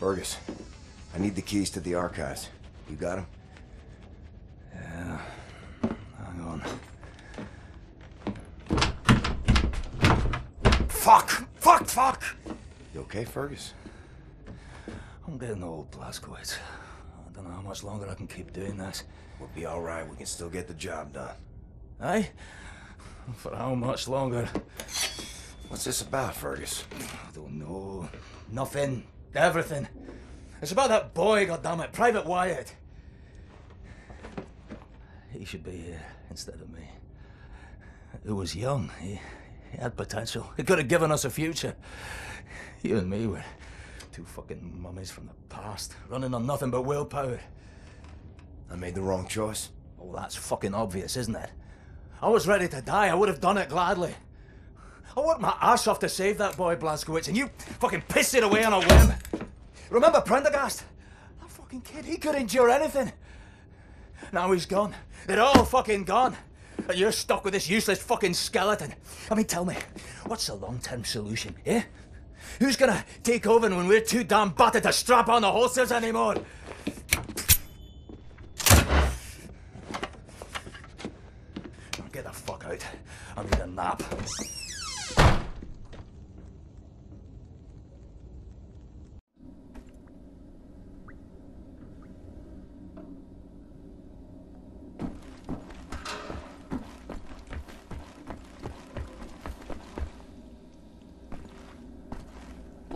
Fergus. I need the keys to the archives. You got them? Yeah. Hang on. Fuck! Fuck! Fuck! You okay, Fergus? I'm getting old, Blazkowicz. I don't know how much longer I can keep doing this. We'll be all right. We can still get the job done. Aye? For how much longer? What's this about, Fergus? I don't know. Nothing. Everything. It's about that boy, goddammit, Private Wyatt. He should be here instead of me. He was young. He, he had potential. He could have given us a future. You and me were two fucking mummies from the past, running on nothing but willpower. I made the wrong choice. Oh, that's fucking obvious, isn't it? I was ready to die. I would have done it gladly. I worked my ass off to save that boy, Blazkowicz, and you fucking pissed it away on a whim. Remember Prendergast? That fucking kid, he could endure anything. Now he's gone. They're all fucking gone. And you're stuck with this useless fucking skeleton. I mean, tell me, what's the long-term solution, eh? Who's gonna take over when we're too damn battered to strap on the holsters anymore? Get the fuck out. I need a nap.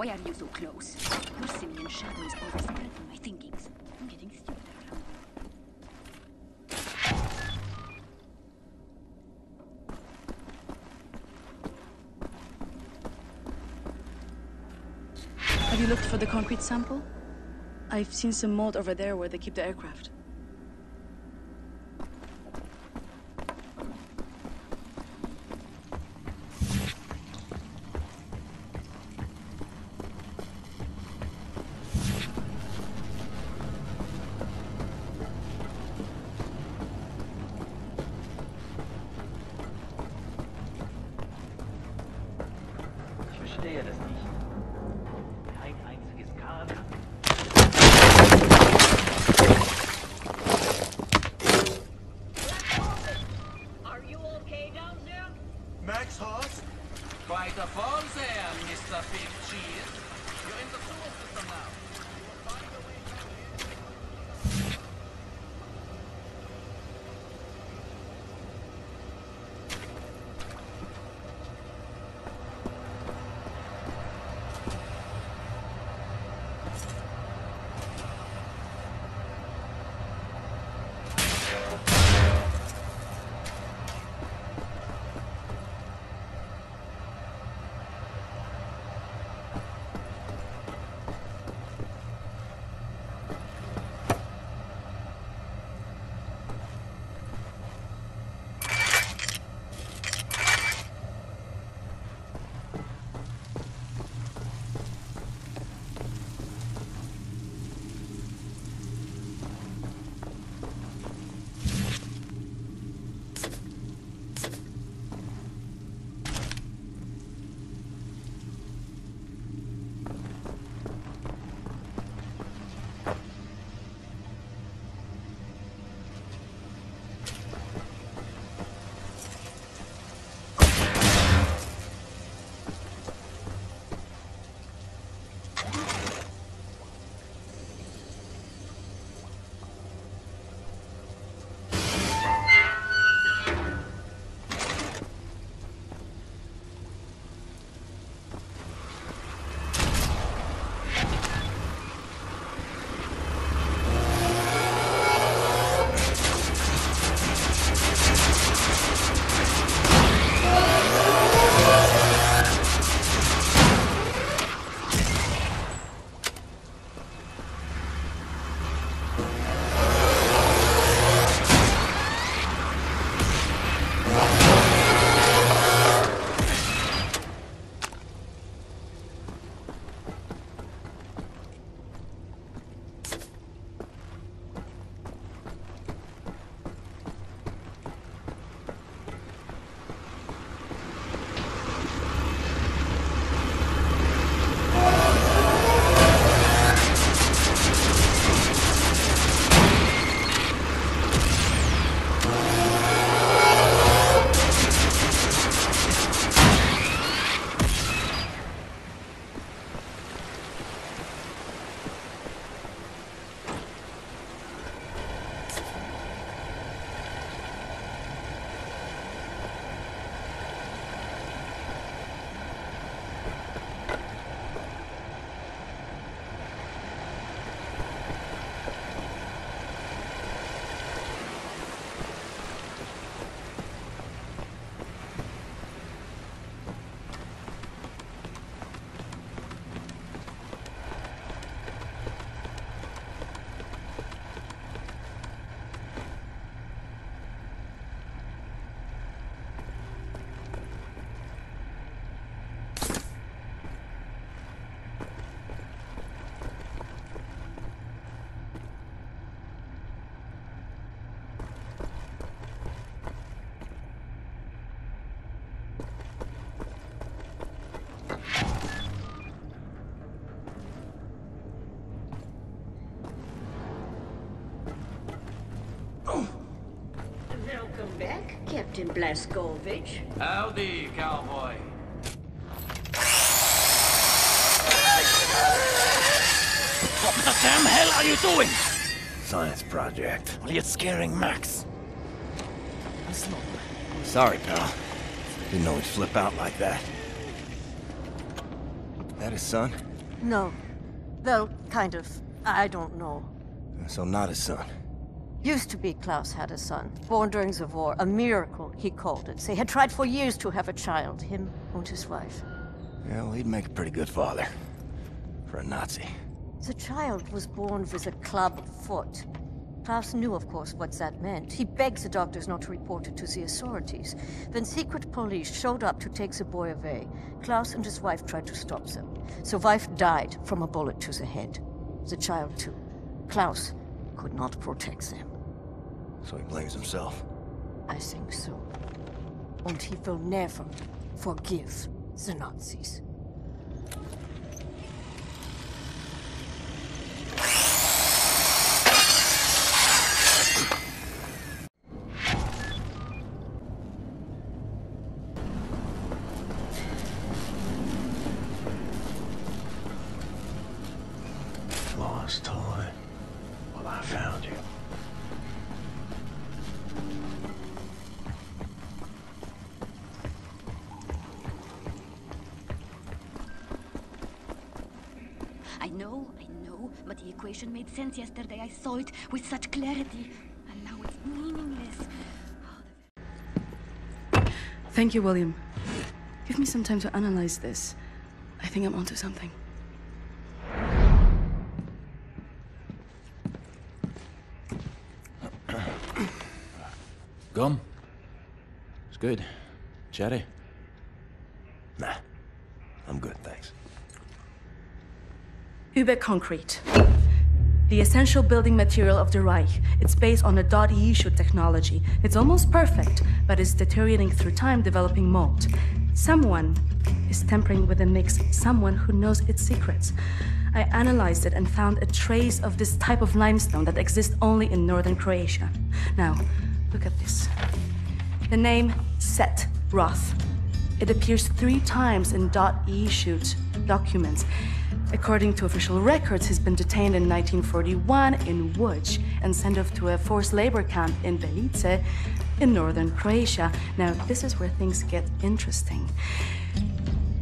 Why are you so close? Your simian shadow is my thinkings. I'm getting stupider. Have you looked for the concrete sample? I've seen some mold over there where they keep the aircraft. Max Hass? By the phone there, Mr. Big Cheese. You're in the supersystem now. Captain Blazkowicz. Howdy, cowboy. What the damn hell are you doing? Science project. Well, you're scaring Max. I'm sorry, pal. Didn't know he'd flip out like that. That his son? No. Well, kind of. I don't know. So not his son. Used to be Klaus had a son, born during the war. A miracle, he called it. They had tried for years to have a child, him and his wife. Yeah, well, he'd make a pretty good father. For a Nazi. The child was born with a club foot. Klaus knew, of course, what that meant. He begged the doctors not to report it to the authorities. When secret police showed up to take the boy away, Klaus and his wife tried to stop them. The wife died from a bullet to the head. The child, too. Klaus could not protect them. So he blames himself. I think so. And he will never forgive the Nazis. I know, I know, but the equation made sense yesterday. I saw it with such clarity. And now it's meaningless. Thank you, William. Give me some time to analyze this. I think I'm onto something. Gum. It's good. Chatty. Nah. I'm good, thanks. Uber concrete. The essential building material of the Reich. It's based on a Da'at Yichud technology. It's almost perfect, but it's deteriorating through time, developing mold. Someone is tampering with the mix, someone who knows its secrets. I analyzed it and found a trace of this type of limestone that exists only in northern Croatia. Now, look at this. The name Set Roth. It appears three times in dot E shoot documents. According to official records, he's been detained in 1941 in Łódź and sent off to a forced labor camp in Belica in northern Croatia. Now, this is where things get interesting.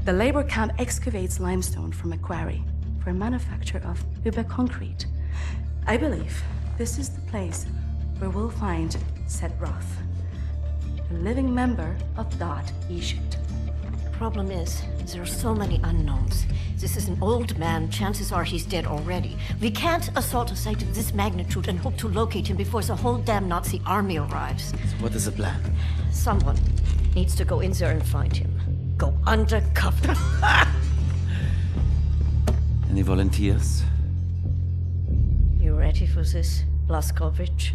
The labor camp excavates limestone from a quarry for a manufacture of Uber concrete. I believe this is the place where we'll find Set Roth, a living member of Da'at Yichud. The problem is, there are so many unknowns. This is an old man. Chances are he's dead already. We can't assault a site of this magnitude and hope to locate him before the whole damn Nazi army arrives. So what is the plan? Someone needs to go in there and find him. Go undercover. Any volunteers? you ready for this, Blazkowicz?